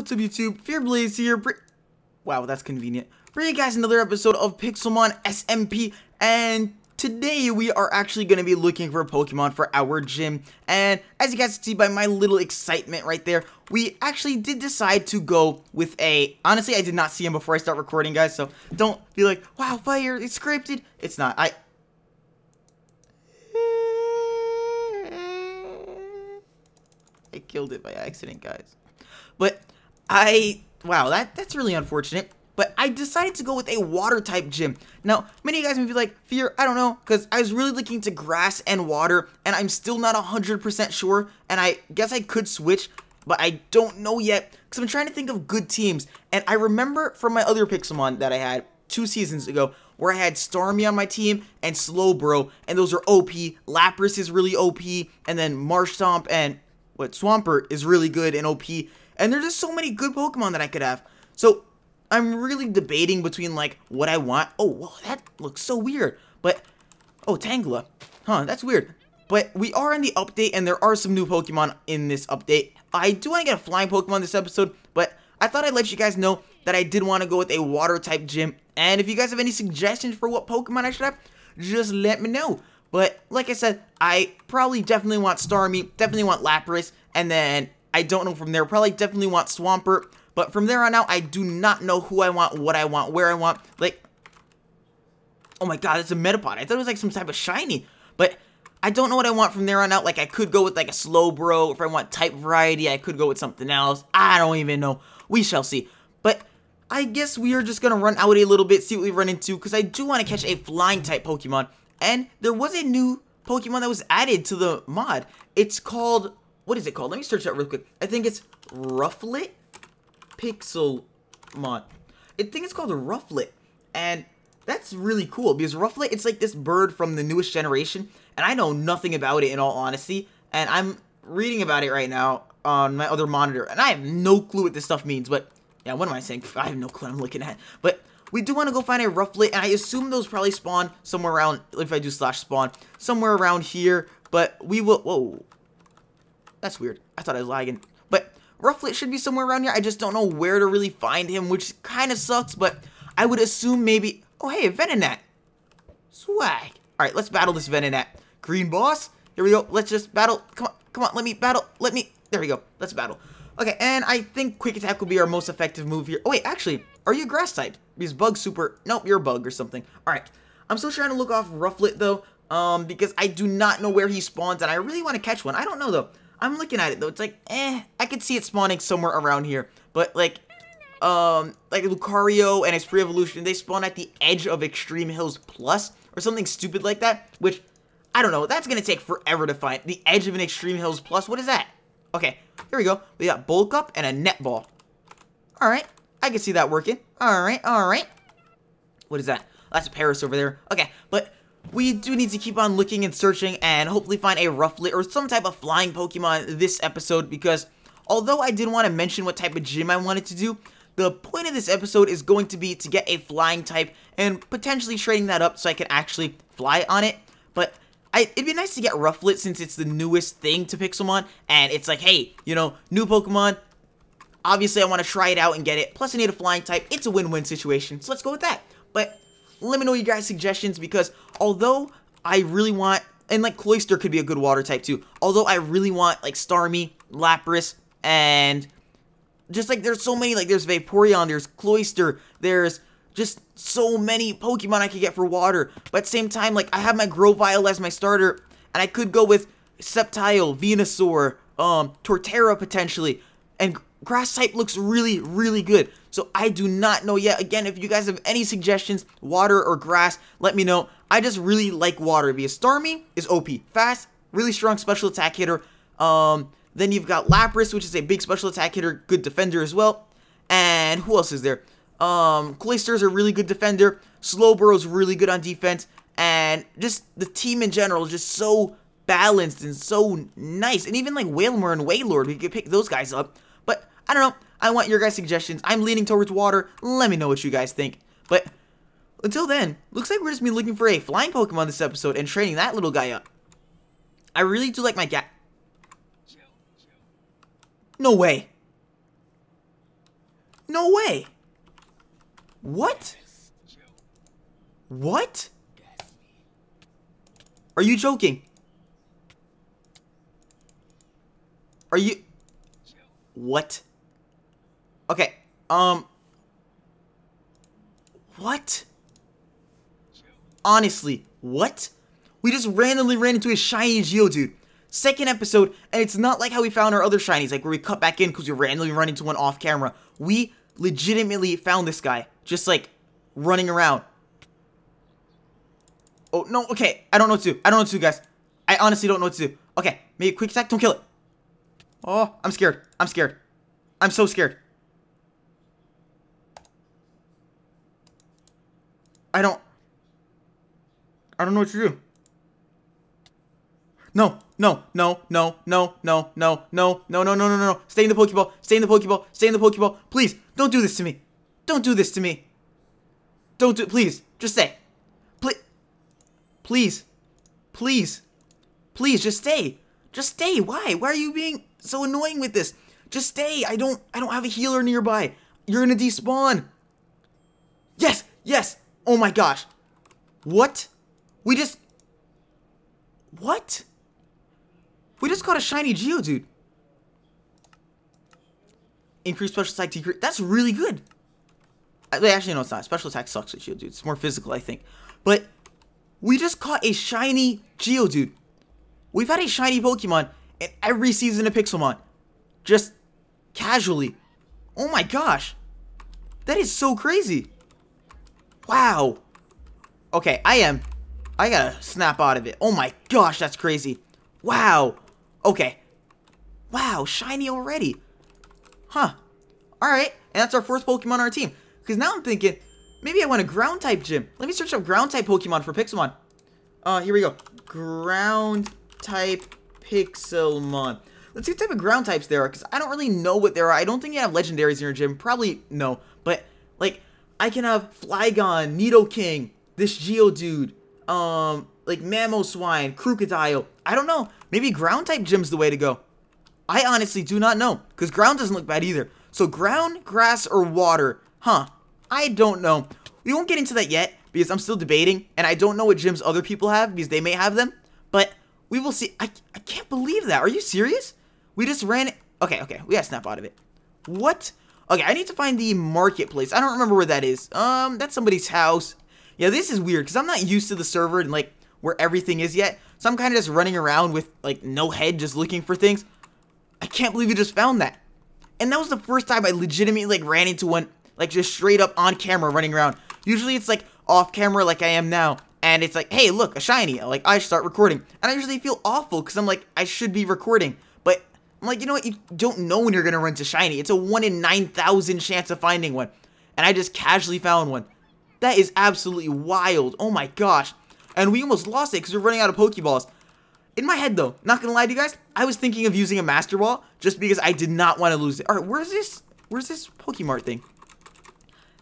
what's up YouTube? Fearblaze here. Wow, that's convenient. Bringing you guys another episode of Pixelmon SMP, and today we are actually going to be looking for a Pokemon for our gym, and as you guys can see by my little excitement right there, we actually did decide to go with a, honestly I did not see him before I start recording guys, so don't be like, wow, fire, it's scripted. It's not, I, I killed it by accident, guys. But I, wow, that that's really unfortunate. But I decided to go with a water type gym. Now, many of you guys may be like, Fear, I don't know, because I was really looking to grass and water, and I'm still not 100% sure, and I guess I could switch, but I don't know yet, because I'm trying to think of good teams. And I remember from my other Pixelmon that I had two seasons ago, where I had Starmie on my team and Slowbro, and those are OP. Lapras is really OP, and then Marshtomp and what Swampert is really good and OP. And there's just so many good Pokemon that I could have. So I'm really debating between like what I want. Oh, whoa, that looks so weird. But oh, Tangela. Huh, that's weird. But we are in the update and there are some new Pokemon in this update. I do want to get a flying Pokemon this episode, but I thought I'd let you guys know that I did want to go with a water type gym. And if you guys have any suggestions for what Pokemon I should have, just let me know. But like I said, I probably definitely want Starmie, definitely want Lapras, and then I don't know from there, probably definitely want Swampert. But from there on out, I do not know who I want, what I want, where I want. Like, oh my god, it's a Metapod. I thought it was like some type of shiny. But I don't know what I want from there on out. Like, I could go with like a Slowbro. If I want type variety, I could go with something else. I don't even know. We shall see. But I guess we are just going to run out a little bit, see what we run into. Because I do want to catch a flying type Pokemon. And there was a new Pokemon that was added to the mod. It's called, what is it called? Let me search that real quick. I think it's Rufflet Pixelmon. I think it's called Rufflet. And that's really cool because Rufflet, it's like this bird from the newest generation. And I know nothing about it in all honesty. And I'm reading about it right now on my other monitor. And I have no clue what this stuff means. But, yeah, what am I saying? I have no clue I'm looking at. But we do want to go find a Rufflet, and I assume those probably spawn somewhere around, if I do slash spawn, somewhere around here, but we will, whoa, that's weird, I thought I was lagging, but Rufflet should be somewhere around here, I just don't know where to really find him, which kind of sucks, but I would assume maybe, oh hey, Venonat, swag, alright, let's battle this Venonat, green boss, here we go, let's just battle, come on, come on, let me battle, let me, there we go, let's battle, okay, and I think quick attack will be our most effective move here, oh wait, actually, are you grass type? Because bug super, nope, you're a bug or something. Alright, I'm still trying to look off Rufflet though, um, because I do not know where he spawns, and I really want to catch one. I don't know though. I'm looking at it though, it's like, eh, I could see it spawning somewhere around here, but like, um, like Lucario and Esprit Evolution, they spawn at the edge of Extreme Hills Plus, or something stupid like that, which, I don't know, that's gonna take forever to find. The edge of an Extreme Hills Plus, what is that? Okay, here we go. We got Bulk Up and a Netball. Alright, I can see that working. Alright, alright. What is that? That's a Paras over there. Okay, but we do need to keep on looking and searching and hopefully find a Rufflet or some type of flying Pokemon this episode because although I didn't want to mention what type of gym I wanted to do, the point of this episode is going to be to get a flying type and potentially trading that up so I can actually fly on it. But I, it'd be nice to get Rufflet since it's the newest thing to Pixelmon and it's like, hey, you know, new Pokemon, Obviously, I want to try it out and get it. Plus, I need a flying type. It's a win-win situation. So let's go with that. But let me know you guys' suggestions because although I really want, and like Cloyster could be a good water type too. Although I really want like Starmie, Lapras, and just like there's so many, like there's Vaporeon, there's Cloyster, there's just so many Pokemon I could get for water. But at the same time, like I have my Grovyle as my starter, and I could go with Sceptile, Venusaur, um, Torterra potentially, and grass type looks really, really good. So I do not know yet. Again, if you guys have any suggestions, water or grass, let me know. I just really like water because Starmie is OP. Fast, really strong special attack hitter. Um, then you've got Lapras, which is a big special attack hitter, good defender as well. And who else is there? Um, Cloyster's a really good defender. Slowbro's really good on defense. And just the team in general is just so balanced and so nice. And even like Wailmer and Wailord, we could pick those guys up. I don't know. I want your guys' suggestions. I'm leaning towards water. Let me know what you guys think. But until then, looks like we're just be looking for a flying Pokemon this episode and training that little guy up. I really do like my gat. No way. No way. What? What? Are you joking? Are you... What? Okay, um... What? Honestly, what? We just randomly ran into a shiny Geodude. Second episode, and it's not like how we found our other shinies, like where we cut back in because we randomly run into one off camera. We legitimately found this guy, just like running around. Oh, no, okay. I don't know what to do. I don't know what to do, guys. I honestly don't know what to do. Okay, maybe quick attack. Don't kill it. Oh, I'm scared. I'm scared. I'm so scared. I don't... I don't know what to do. No, no, no, no, no, no, no, no, no, no, no, no, no. Stay in the Pokeball. Stay in the Pokeball. Stay in the Pokeball. Please, don't do this to me. Don't do this to me. Don't do please. Just stay. Please. Please. Please. Please, just stay. Just stay. Why? Why are you being so annoying with this? Just stay. I don't I don't have a healer nearby. You're gonna despawn. Yes! Yes! Oh my gosh. What? We just... What? We just got a shiny Geodude. Increased special attack decrease. That's really good. Uh, actually, no, it's not. Special attack sucks with Geodude. It's more physical, I think. But we just caught a shiny Geodude. We've had a shiny Pokemon in every season of Pixelmon. Just casually. Oh my gosh. That is so crazy. Wow. Okay, I am. I gotta snap out of it. Oh my gosh, that's crazy. Wow. Okay. Wow, shiny already. Huh. Alright, and that's our fourth Pokemon on our team. Because now I'm thinking, maybe I want a ground type gym. Let me search up ground type Pokemon for Pixelmon. Uh, here we go. Ground type Pixelmon. Let's see what type of ground types there are, because I don't really know what there are. I don't think you have legendaries in your gym. Probably no. But, like, I can have Flygon, Nidoking, this Geodude, um, like Mamoswine, Krookodile. I don't know. Maybe ground type gym's the way to go. I honestly do not know, because ground doesn't look bad either. So ground, grass, or water? Huh. I don't know. We won't get into that yet, because I'm still debating, and I don't know what gyms other people have, because they may have them. But we will see. I, I can't believe that. Are you serious? We just ran it. Okay, okay. We gotta snap out of it. What? Okay, I need to find the marketplace. I don't remember where that is. Um, that's somebody's house. Yeah, this is weird, because I'm not used to the server and, like, where everything is yet. So I'm kind of just running around with, like, no head, just looking for things. I can't believe you just found that. And that was the first time I legitimately, like, ran into one, like, just straight up on camera running around. Usually it's, like, off camera like I am now. And it's like, hey, look, a shiny. Like, I start recording. And I usually feel awful because I'm like, I should be recording. I'm like, you know what? You don't know when you're going to run to shiny. It's a 1 in 9,000 chance of finding one. And I just casually found one. That is absolutely wild. Oh my gosh. And we almost lost it because we're running out of Pokeballs. In my head, though, not gonna lie to you guys, I was thinking of using a Master Ball just because I did not want to lose it. Alright, where's this? Where's this Pokemart thing?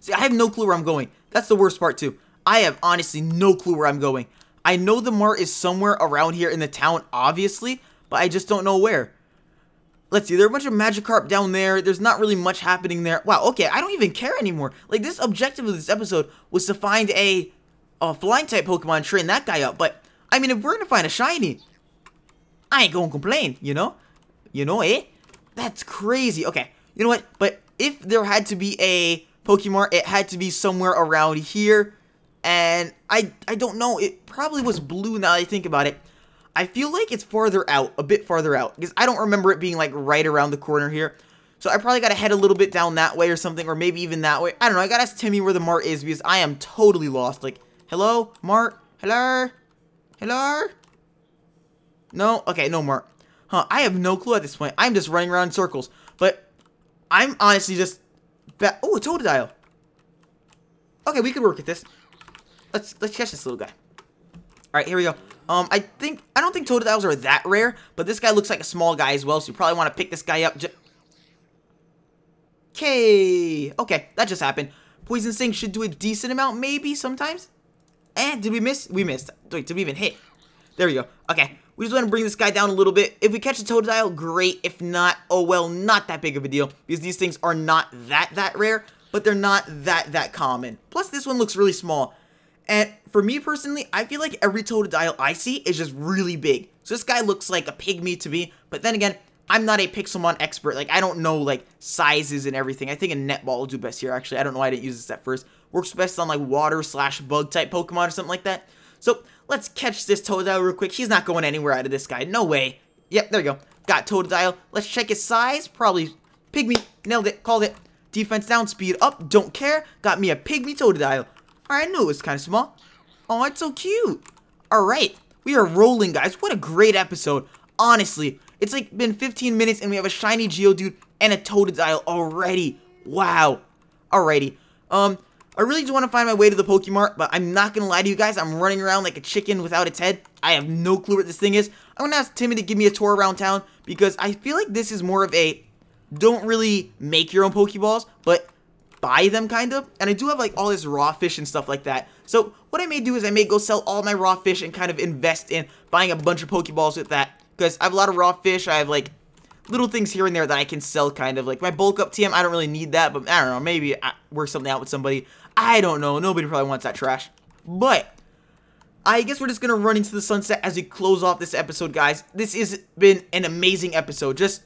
See, I have no clue where I'm going. That's the worst part, too. I have honestly no clue where I'm going. I know the mart is somewhere around here in the town, obviously, but I just don't know where. Let's see, there are a bunch of Magikarp down there. There's not really much happening there. Wow, okay, I don't even care anymore. Like, this objective of this episode was to find a, a flying type Pokemon train that guy up. But, I mean, if we're gonna find a shiny, I ain't gonna complain, you know? You know, eh? That's crazy. Okay, you know what? But if there had to be a Pokemon, it had to be somewhere around here. And I, I don't know, it probably was blue now that I think about it. I feel like it's farther out, a bit farther out, because I don't remember it being like right around the corner here. So I probably gotta head a little bit down that way or something, or maybe even that way. I don't know, I gotta ask Timmy where the mart is because I am totally lost. Like, hello, mart? Hello? Hello? No? Okay, no mart. Huh, I have no clue at this point. I'm just running around in circles. But I'm honestly just... Oh, a Totodile. Okay, we could work with this. Let's let's catch this little guy. Alright, here we go. Um, I think, I don't think Totodiles are that rare, but this guy looks like a small guy as well, so you probably want to pick this guy up. Okay, okay, that just happened. Poison Sting should do a decent amount, maybe, sometimes. And did we miss? We missed. Wait, did we even hit? There we go. Okay, We just want to bring this guy down a little bit. If we catch a Totodile, great. If not, oh well, not that big of a deal. Because these things are not that, that rare. But they're not that, that common. Plus, this one looks really small. And for me personally, I feel like every Totodile I see is just really big. So this guy looks like a pygmy to me. But then again, I'm not a Pixelmon expert. Like, I don't know, like, sizes and everything. I think a netball will do best here, actually. I don't know why I didn't use this at first. Works best on, like, water slash bug type Pokemon or something like that. So, let's catch this Totodile real quick. He's not going anywhere out of this guy. No way. Yep, there you go. Got Totodile. Let's check his size. Probably Pygmy. Nailed it. Called it. Defense down, speed up. Don't care. Got me a Pygmy Totodile. I knew it was kind of small. Oh, it's so cute. Alright. We are rolling, guys. What a great episode. Honestly, it's like been 15 minutes and we have a shiny Geodude and a Totodile already. Wow. Alrighty. Um, I really just want to find my way to the Pokemart, but I'm not going to lie to you guys. I'm running around like a chicken without its head. I have no clue what this thing is. I'm going to ask Timmy to give me a tour around town because I feel like this is more of a don't really make your own Pokeballs, but buy them kind of. And I do have like all this raw fish and stuff like that. So what I may do is I may go sell all my raw fish and kind of invest in buying a bunch of Pokeballs with that. Because I have a lot of raw fish. I have like little things here and there that I can sell kind of. Like my bulk up TM, I don't really need that. But I don't know, maybe I work something out with somebody. I don't know. Nobody probably wants that trash. But I guess we're just going to run into the sunset as we close off this episode, guys. This has been an amazing episode. Just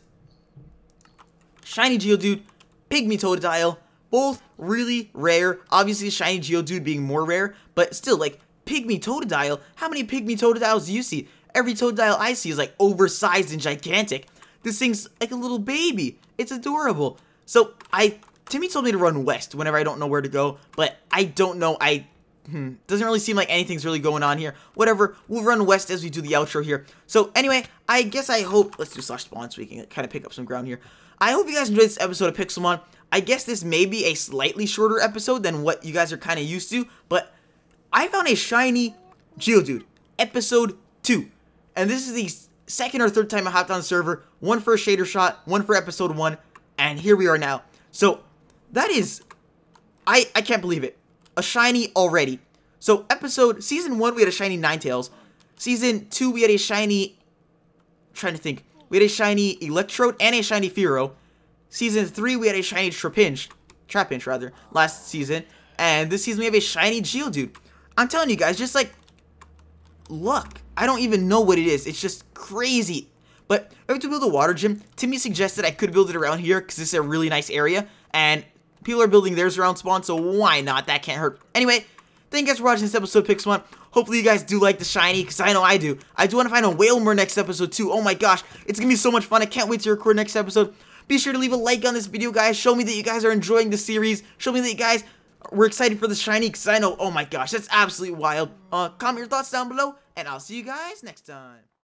Shiny Geodude, Pygmy Totodile, both really rare. Obviously, Shiny Geodude being more rare, but still, like, Pygmy Totodile, how many Pygmy Totodiles do you see? Every Totodile I see is, like, oversized and gigantic. This thing's like a little baby. It's adorable. So, I Timmy told me to run west whenever I don't know where to go, but I don't know. I hmm, doesn't really seem like anything's really going on here. Whatever, we'll run west as we do the outro here. So anyway, I guess I hope, let's do slash spawn so we can kind of pick up some ground here. I hope you guys enjoyed this episode of Pixelmon. I guess this may be a slightly shorter episode than what you guys are kind of used to, but I found a shiny Geodude, episode 2. And this is the second or third time I hopped on the server, one for a shader shot, one for episode 1, and here we are now. So, that is, I, I can't believe it. A shiny already. So episode, season 1 we had a shiny Ninetales. Season 2 we had a shiny, trying to think, we had a shiny Electrode and a shiny Fearow. Season 3 we had a shiny Trapinch, Trapinch rather, last season. And this season we have a shiny Geodude. I'm telling you guys, just like, luck. I don't even know what it is. It's just crazy. But I have to build a water gym. Timmy suggested I could build it around here because this is a really nice area. And People are building theirs around spawn, so why not? That can't hurt. Anyway, thank you guys for watching this episode of Pixelmon. Hopefully you guys do like the shiny, because I know I do. I do want to find a Wailmer next episode too. Oh my gosh, it's going to be so much fun. I can't wait to record next episode. Be sure to leave a like on this video, guys. Show me that you guys are enjoying the series. Show me that you guys were excited for the shiny, because I know, oh my gosh, that's absolutely wild. Uh, comment your thoughts down below, and I'll see you guys next time.